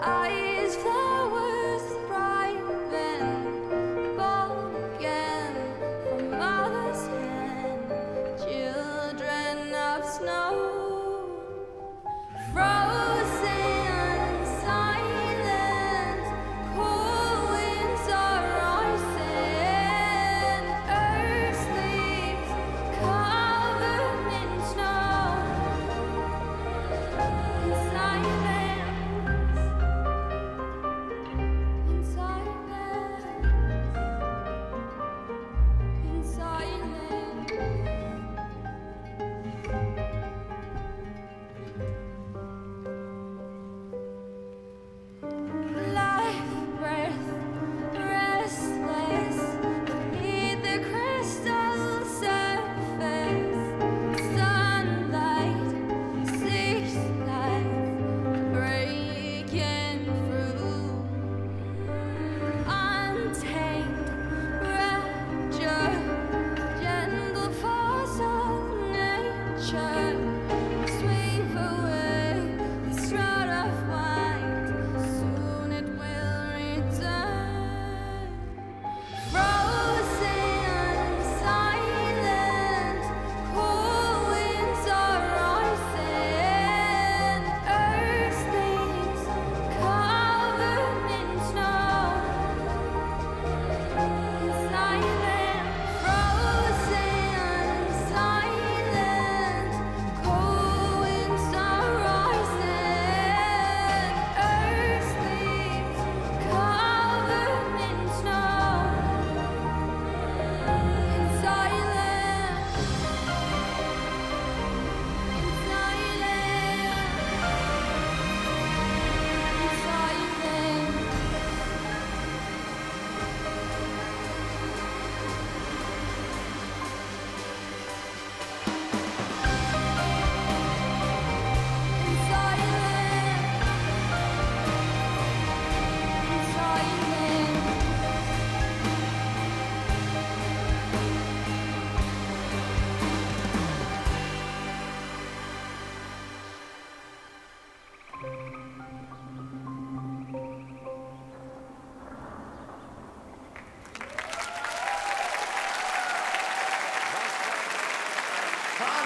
eyes fly.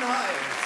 Heights.